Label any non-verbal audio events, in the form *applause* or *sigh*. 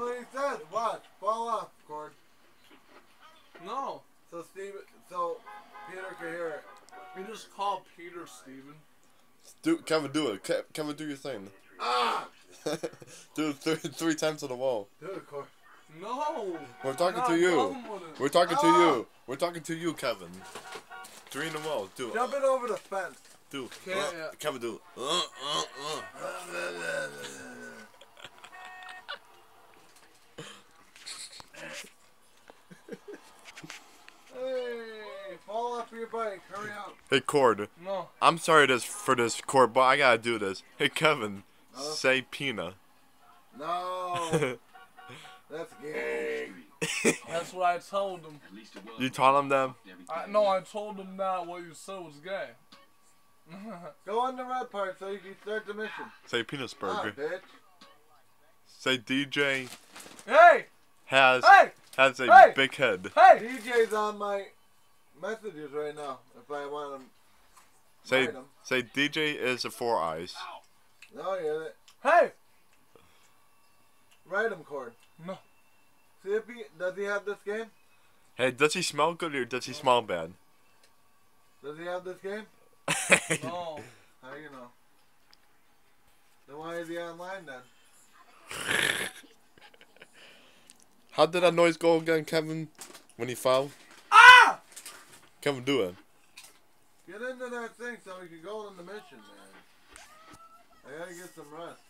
what he said. Watch. Fall off, Cord. No. So Steve, so Peter can hear it. You just call Peter Steven. Do Kevin, do it. Kevin, do your thing. Ah! *laughs* do it three, three times on the wall. Do it, Cord. No. We're talking Not to you. going with it. We're talking to Ah! you. We're talking to you, Kevin. Three in the wall. Do it. Jump it over the fence. Do. Okay, Uh, yeah. Kevin, do. it. Uh, uh, *laughs* uh. Hey, fall off your bike. Hurry up. Hey, Cord. No. I'm sorry this for this, Cord, but I gotta do this. Hey, Kevin. Huh? Say Pina. No. *laughs* That's gay. That's what I told him. you told him that? I, no, I told him that what you said was gay. *laughs* Go on the red part so you can start the mission. Say penis Ah, burger. bitch. Say DJ hey! has Hey! has a Hey! big head. Hey! DJ's on my messages right now. If I want him. Say Write 'em. say DJ is a four eyes. No, yeah. Hey! Write him, Cord. No. See if he does he have this game? Hey, does he smell good or does he smell bad? Does he have this game? *laughs* No. How do you know? Then why is he online then? *laughs* How did that noise go again, Kevin? When he fell? Ah! Kevin, do it. Get into that thing so we can go on the mission, man. I gotta get some rest.